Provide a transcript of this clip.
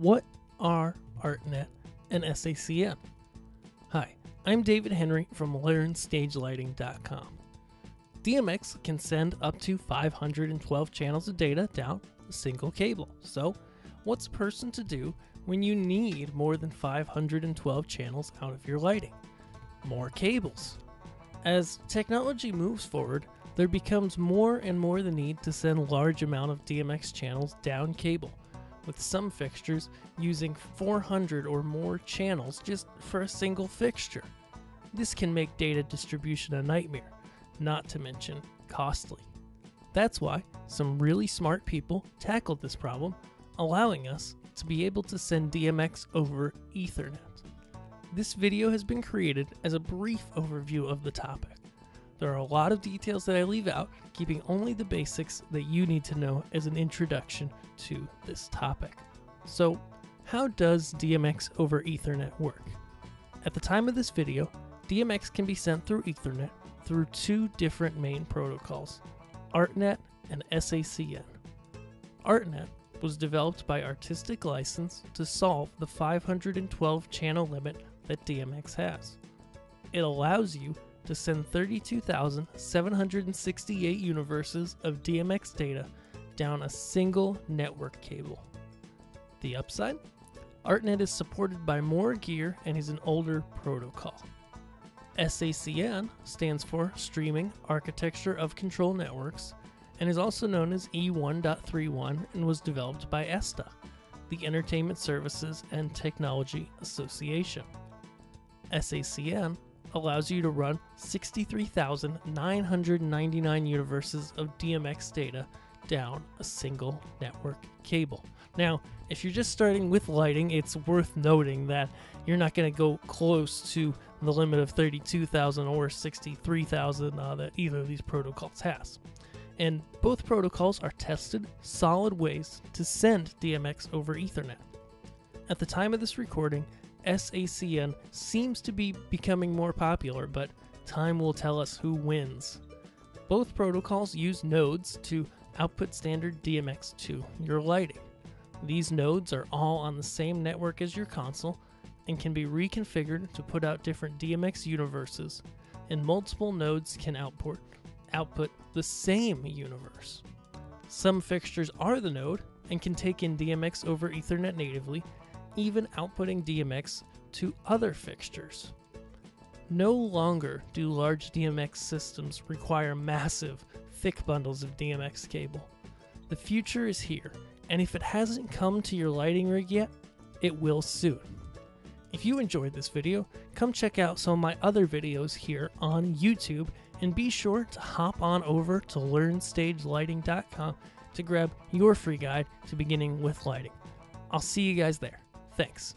what are ArtNet and SACN? Hi, I'm David Henry from LearnStageLighting.com. DMX can send up to 512 channels of data down a single cable. So, what's a person to do when you need more than 512 channels out of your lighting? More cables. As technology moves forward, there becomes more and more the need to send large amount of DMX channels down cable, with some fixtures using 400 or more channels just for a single fixture. This can make data distribution a nightmare, not to mention costly. That's why some really smart people tackled this problem, allowing us to be able to send DMX over Ethernet. This video has been created as a brief overview of the topic. There are a lot of details that I leave out, keeping only the basics that you need to know as an introduction to this topic. So, how does DMX over Ethernet work? At the time of this video, DMX can be sent through Ethernet through two different main protocols ArtNet and SACN. ArtNet was developed by Artistic License to solve the 512 channel limit that DMX has. It allows you to send 32,768 universes of DMX data down a single network cable. The upside? ArtNet is supported by more gear and is an older protocol. SACN stands for Streaming Architecture of Control Networks and is also known as E1.31 and was developed by ESTA, the Entertainment Services and Technology Association. SACN allows you to run 63,999 universes of DMX data down a single network cable. Now, if you're just starting with lighting, it's worth noting that you're not going to go close to the limit of 32,000 or 63,000 uh, that either of these protocols has. And both protocols are tested, solid ways to send DMX over Ethernet. At the time of this recording, SACN seems to be becoming more popular, but time will tell us who wins. Both protocols use nodes to output standard DMX to your lighting. These nodes are all on the same network as your console and can be reconfigured to put out different DMX universes, and multiple nodes can output output the same universe. Some fixtures are the node and can take in DMX over Ethernet natively, even outputting DMX to other fixtures. No longer do large DMX systems require massive, thick bundles of DMX cable. The future is here, and if it hasn't come to your lighting rig yet, it will soon. If you enjoyed this video, come check out some of my other videos here on YouTube and be sure to hop on over to learnstagelighting.com to grab your free guide to beginning with lighting. I'll see you guys there. Thanks.